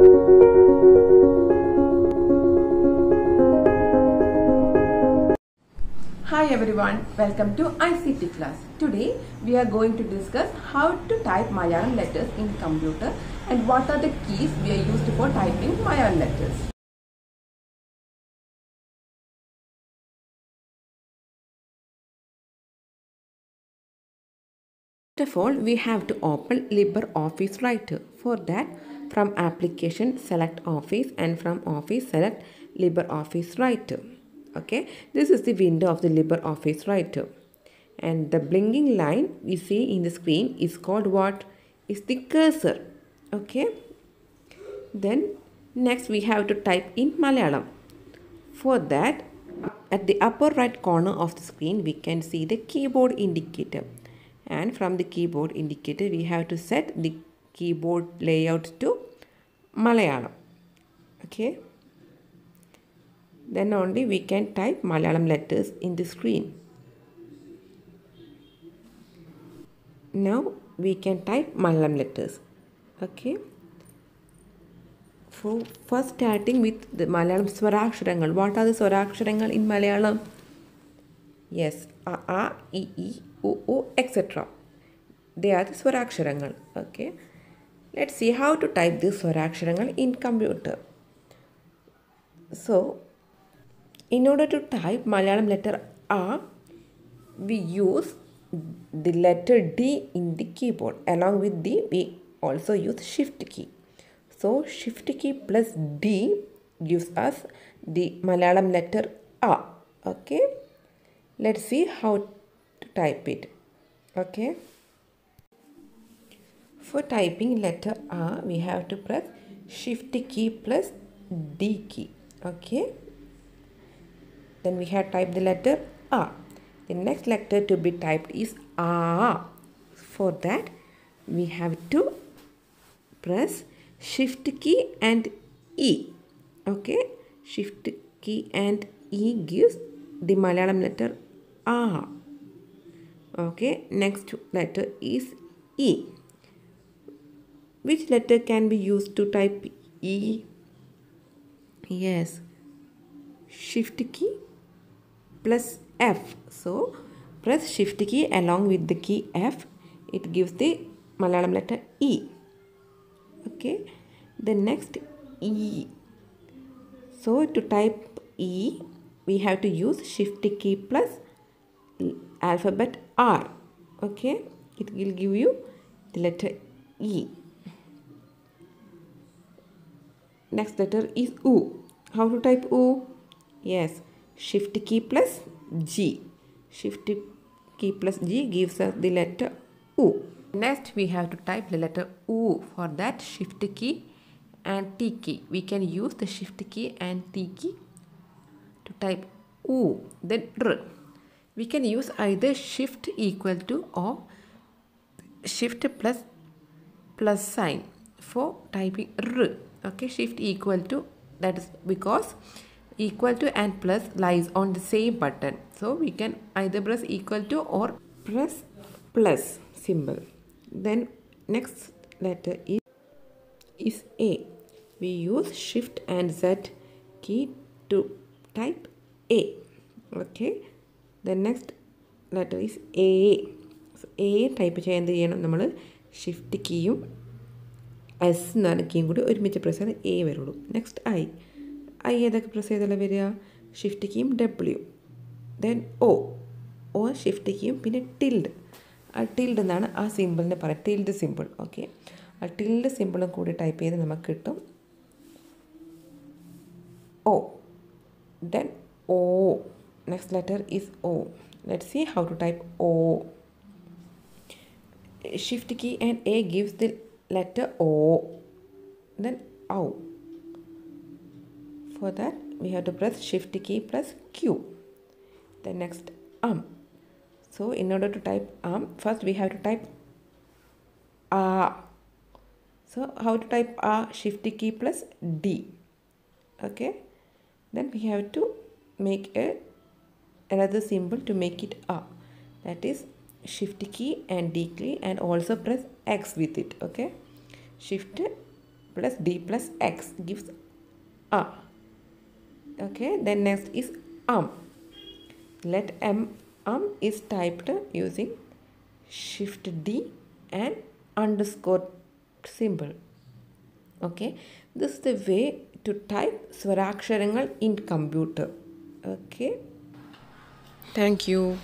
Hi everyone, welcome to ICT class. Today we are going to discuss how to type Malayalam letters in computer and what are the keys we are used for typing Malayalam letters. First of all, we have to open LibreOffice Writer. For that, from application select Office and from Office select LibreOffice Writer. Okay, this is the window of the LibreOffice Writer. And the blinking line we see in the screen is called what? Is the cursor. Okay. Then next we have to type in Malayalam. For that, at the upper right corner of the screen, we can see the keyboard indicator. And from the keyboard indicator, we have to set the keyboard layout to Malayalam. Okay. Then only we can type Malayalam letters in the screen. Now we can type Malayalam letters. Okay. For first starting with the Malayalam Swaraksharangal. What are the Swaraksharangal in Malayalam? Yes, a, a, e, e, u, u, etc. They are the Swaraksharangal. Okay. Let's see how to type the Swaraksharangal in computer. So, in order to type Malayalam letter A, we use the letter D in the keyboard. Along with D, we also use shift key. So, shift key plus D gives us the Malayalam letter A. Okay. Let's see how to type it. Okay. For typing letter A, we have to press shift key plus D key. Okay. Then we have typed the letter A. The next letter to be typed is A. For that, we have to press shift key and E. Okay. Shift key and E gives the Malayalam letter A. Okay. Next letter is E. Which letter can be used to type E? Yes. Shift key plus F. So, press shift key along with the key F. It gives the Malayalam letter E. Okay. The next E. So, to type E, we have to use shift key plus alphabet R. Okay. It will give you the letter E. Next letter is U. How to type U? Yes. Shift key plus G. Shift key plus G gives us the letter U. Next we have to type the letter U. For that shift key and T key. We can use the shift key and T key to type U. Then R. We can use either shift equal to or shift plus plus sign for typing R. Okay, shift equal to that is because equal to and plus lies on the same button. So we can either press equal to or press plus symbol. Then next letter is, is A. We use shift and Z key to type A. Okay. The next letter is A A type ചെയ്യാൻ എന്ത് ചെയ്യണം? നമ്മൾ shift കീയും S എന്നാണ് കീയും കൂടി ഒരുമിച്ച് press ചെയ്താൽ എ വരുള്ളൂ. നെക്സ്റ്റ് ഐ ഐ ഏതൊക്കെ പ്രസ് ചെയ്താലും വരിക? ഷിഫ്റ്റ് കീയും W then O O shift കീയും പിന്നെ ടിൽഡ് ആ ടിൽഡ് എന്നാണ് ആ സിമ്പിളിനെ പറയുക. ടിൽഡ് സിമ്പിൾ ഓക്കെ ആ ടിൽഡ് സിമ്പിളും കൂടി ടൈപ്പ് ചെയ്ത് നമുക്ക് കിട്ടും. O then O next letter is O. Let's see how to type O. Shift key and A gives the letter O. Then OW for that we have to press shift key plus Q. The next um. So in order to type um first we have to type ah so how to type ah shift key plus D. Okay? Then we have to make a another symbol to make it A. That is shift key and D key and also press X with it. Okay. Shift plus d plus x gives a okay then next is um let m um is typed using shift d and underscore symbol okay this is the way to type സ്വരാക്ഷരങ്ങൾ in computer okay Thank you.